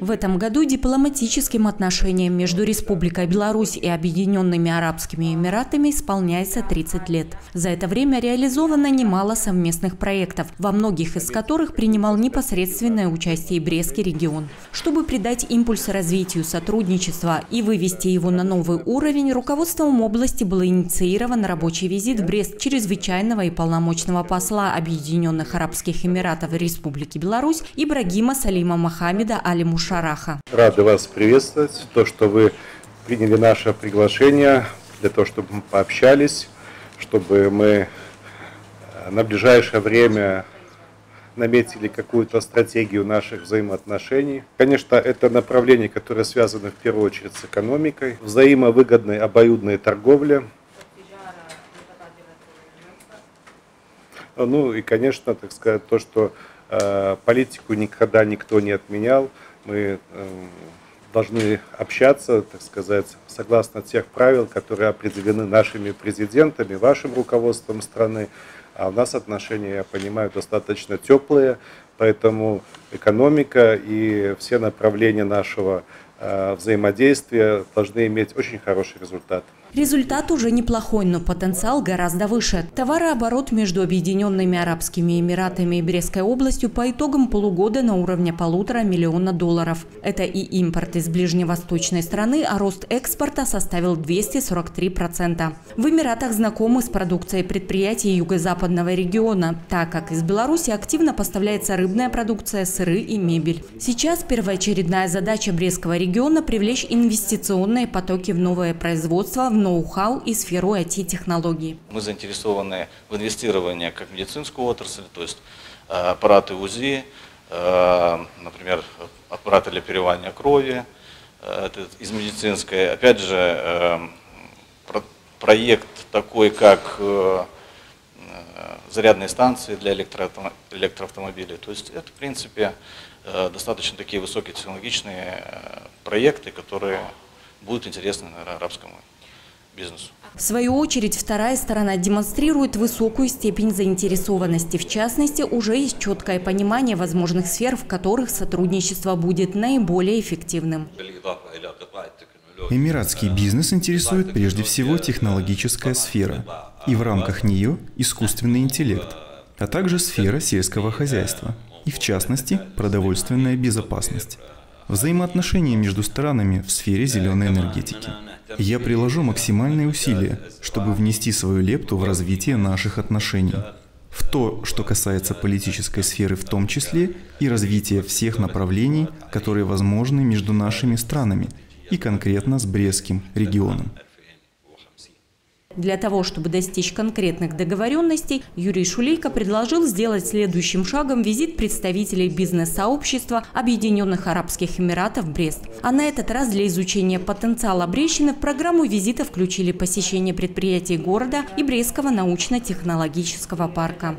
В этом году дипломатическим отношениям между Республикой Беларусь и Объединенными Арабскими Эмиратами исполняется 30 лет. За это время реализовано немало совместных проектов, во многих из которых принимал непосредственное участие Брестский регион. Чтобы придать импульс развитию сотрудничества и вывести его на новый уровень, руководством области был инициирован рабочий визит в Брест чрезвычайного и полномочного посла Объединенных Арабских Эмиратов Республики Беларусь Ибрагима Салима Мохаммеда Али Шараха. Рады вас приветствовать. То, что вы приняли наше приглашение для того, чтобы мы пообщались, чтобы мы э, на ближайшее время наметили какую-то стратегию наших взаимоотношений. Конечно, это направление, которое связано в первую очередь с экономикой, взаимовыгодной обоюдной торговле. Ну и, конечно, так сказать, то, что политику никогда никто не отменял мы эм, должны общаться, так сказать, согласно тех правил, которые определены нашими президентами, вашим руководством страны. А у нас отношения, я понимаю, достаточно теплые, поэтому экономика и все направления нашего э, взаимодействия должны иметь очень хороший результат. Результат уже неплохой, но потенциал гораздо выше. Товарооборот между Объединенными Арабскими Эмиратами и Брестской областью по итогам полугода на уровне полутора миллиона долларов. Это и импорт из ближневосточной страны, а рост экспорта составил 243%. В Эмиратах знакомы с продукцией предприятий юго-западного региона, так как из Беларуси активно поставляется рыбная продукция, сыры и мебель. Сейчас первоочередная задача Брестского региона – привлечь инвестиционные потоки в новое производство в ноу-хау и сферу IT-технологий. Мы заинтересованы в инвестировании как в медицинскую отрасль, то есть э, аппараты УЗИ, э, например, аппараты для переливания крови, э, из медицинской. Опять же, проект такой, как зарядные станции для электроавтомобилей. То есть это, в принципе, достаточно такие высокотехнологичные проекты, которые будут интересны наверное, арабскому бизнесу. В свою очередь, вторая сторона демонстрирует высокую степень заинтересованности. В частности, уже есть четкое понимание возможных сфер, в которых сотрудничество будет наиболее эффективным. Эмиратский бизнес интересует прежде всего технологическая сфера, и в рамках нее искусственный интеллект, а также сфера сельского хозяйства, и в частности продовольственная безопасность. Взаимоотношения между странами в сфере зеленой энергетики – я приложу максимальные усилия, чтобы внести свою лепту в развитие наших отношений. В то, что касается политической сферы в том числе, и развития всех направлений, которые возможны между нашими странами, и конкретно с Брестским регионом. Для того, чтобы достичь конкретных договоренностей, Юрий Шулейко предложил сделать следующим шагом визит представителей бизнес-сообщества Объединенных Арабских Эмиратов в Брест. А на этот раз для изучения потенциала Брещины в программу визита включили посещение предприятий города и Брестского научно-технологического парка.